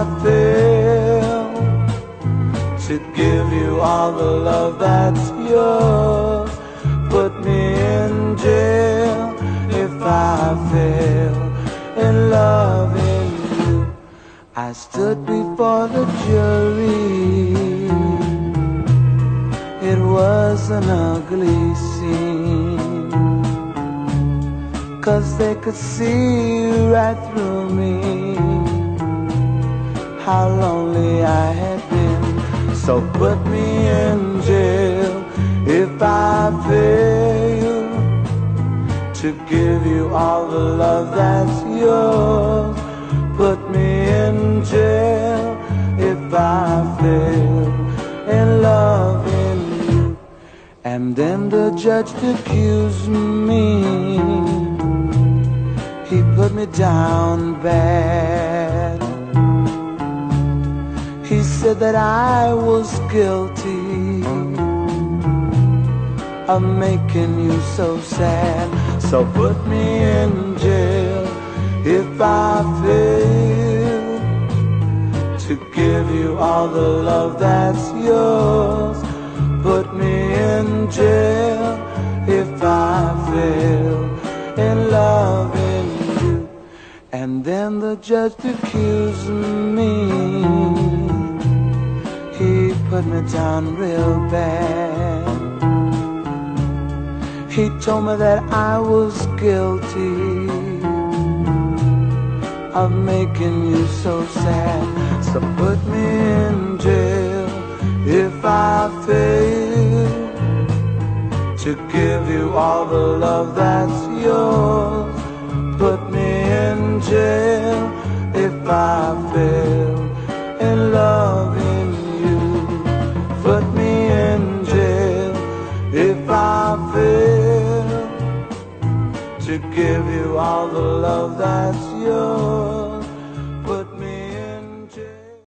I to give you all the love that's yours. Put me in jail if I fail in loving you. I stood before the jury. It was an ugly scene. Cause they could see right through me how lonely I had been. So put me in jail if I fail To give you all the love that's yours. Put me in jail if I fail in loving you. And then the judge accused me. He put me down bad. He said that I was guilty of making you so sad. So put me in jail if I fail to give you all the love that's yours. Put me in jail if I fail in loving you. And then the judge accused me. Put me down real bad. He told me that I was guilty of making you so sad. So put me in jail if I fail to give you all the love that's yours. To give you all the love that's yours.